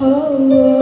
Oh.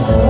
Oh.